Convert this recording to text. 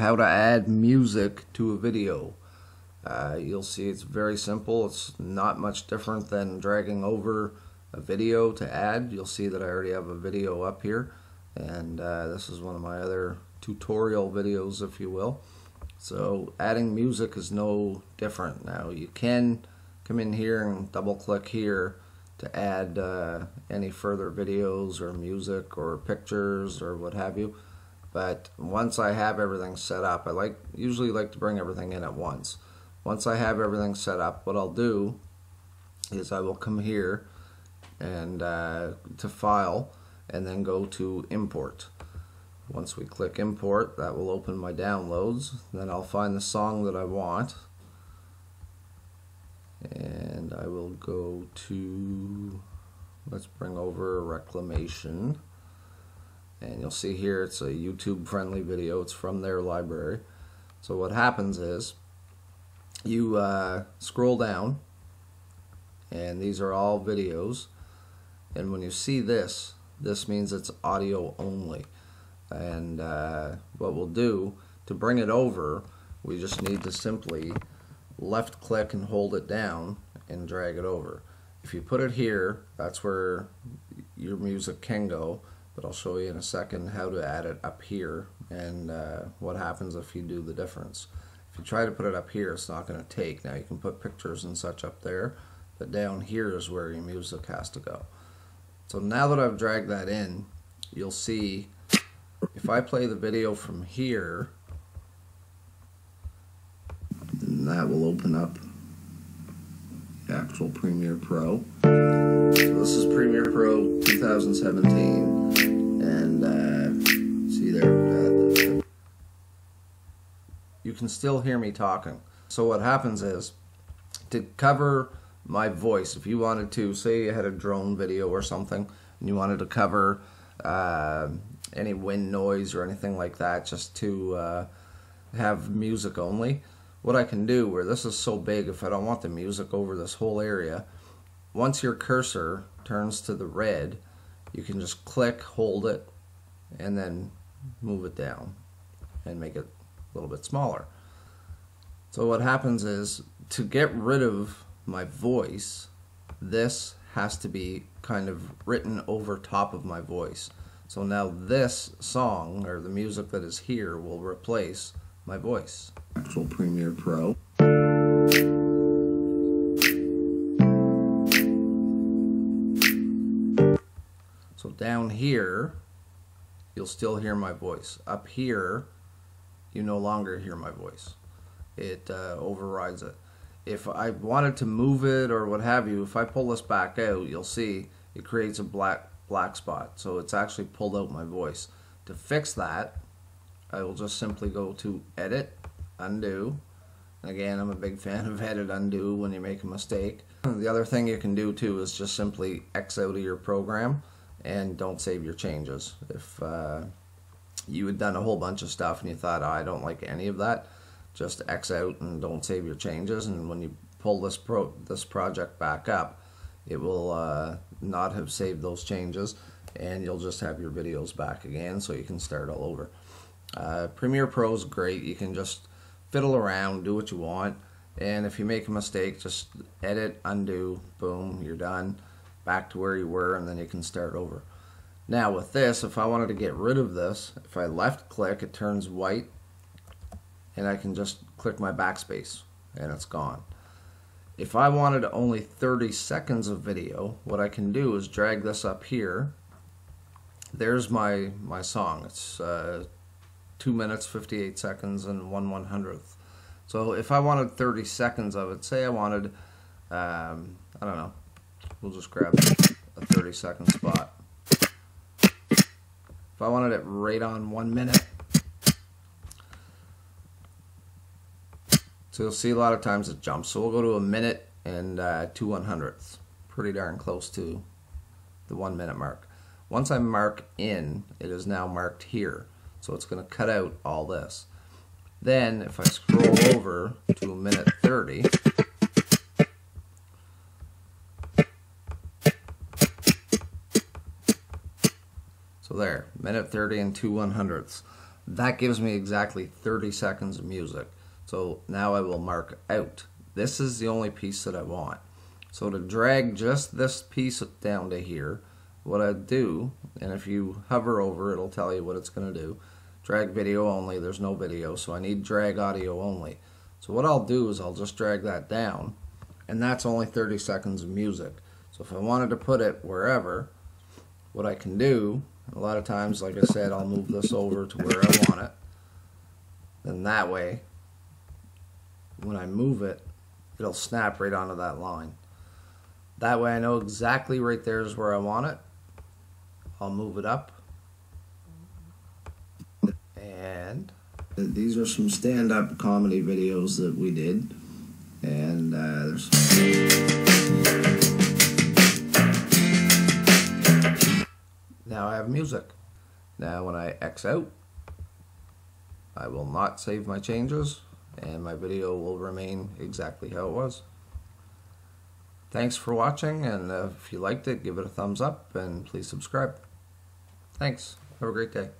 how to add music to a video. Uh, you'll see it's very simple. It's not much different than dragging over a video to add. You'll see that I already have a video up here and uh, this is one of my other tutorial videos if you will. So adding music is no different. Now you can come in here and double click here to add uh, any further videos or music or pictures or what have you. But once I have everything set up, I like usually like to bring everything in at once. Once I have everything set up, what I'll do is I will come here and uh, to File and then go to Import. Once we click Import, that will open my downloads. Then I'll find the song that I want and I will go to let's bring over reclamation and you'll see here it's a YouTube friendly video. It's from their library. So what happens is you uh, scroll down and these are all videos. And when you see this this means it's audio only. And uh, what we'll do to bring it over we just need to simply left click and hold it down and drag it over. If you put it here, that's where your music can go, but I'll show you in a second how to add it up here and uh, what happens if you do the difference. If you try to put it up here, it's not going to take. Now you can put pictures and such up there, but down here is where your music has to go. So now that I've dragged that in, you'll see if I play the video from here, that will open up the actual Premiere Pro. So this is Premiere Pro 2017, and uh, see there, uh, you can still hear me talking. So what happens is, to cover my voice, if you wanted to, say you had a drone video or something, and you wanted to cover uh, any wind noise or anything like that, just to uh, have music only, what I can do where this is so big if I don't want the music over this whole area once your cursor turns to the red you can just click hold it and then move it down and make it a little bit smaller so what happens is to get rid of my voice this has to be kind of written over top of my voice so now this song or the music that is here will replace my voice. Actual Premiere Pro. So down here, you'll still hear my voice. Up here, you no longer hear my voice. It uh, overrides it. If I wanted to move it or what have you, if I pull this back out, you'll see it creates a black black spot. So it's actually pulled out my voice. To fix that, I will just simply go to edit, undo. Again, I'm a big fan of edit undo when you make a mistake. The other thing you can do too is just simply X out of your program and don't save your changes. If uh, you had done a whole bunch of stuff and you thought, oh, I don't like any of that, just X out and don't save your changes. And when you pull this pro this project back up, it will uh, not have saved those changes and you'll just have your videos back again so you can start all over. Uh, Premiere Pro is great. You can just fiddle around, do what you want, and if you make a mistake, just edit, undo, boom, you're done. Back to where you were, and then you can start over. Now with this, if I wanted to get rid of this, if I left click, it turns white, and I can just click my backspace, and it's gone. If I wanted only 30 seconds of video, what I can do is drag this up here. There's my, my song. It's uh, 2 minutes 58 seconds and 1 one hundredth. So if I wanted 30 seconds of it, say I wanted, um, I don't know, we'll just grab a 30 second spot. If I wanted it right on one minute, so you'll see a lot of times it jumps. So we'll go to a minute and uh, two one hundredths, pretty darn close to the one minute mark. Once I mark in, it is now marked here. So it's going to cut out all this. Then if I scroll over to a minute 30, so there, minute 30 and 2 one hundredths. that gives me exactly 30 seconds of music. So now I will mark out. This is the only piece that I want. So to drag just this piece down to here, what I do, and if you hover over, it'll tell you what it's going to do. Drag video only, there's no video, so I need drag audio only. So what I'll do is I'll just drag that down, and that's only 30 seconds of music. So if I wanted to put it wherever, what I can do, a lot of times, like I said, I'll move this over to where I want it. Then that way, when I move it, it'll snap right onto that line. That way I know exactly right there is where I want it. I'll move it up. And these are some stand-up comedy videos that we did. And uh, there's now I have music. Now when I X out, I will not save my changes and my video will remain exactly how it was. Thanks for watching and uh, if you liked it, give it a thumbs up and please subscribe. Thanks. Have a great day.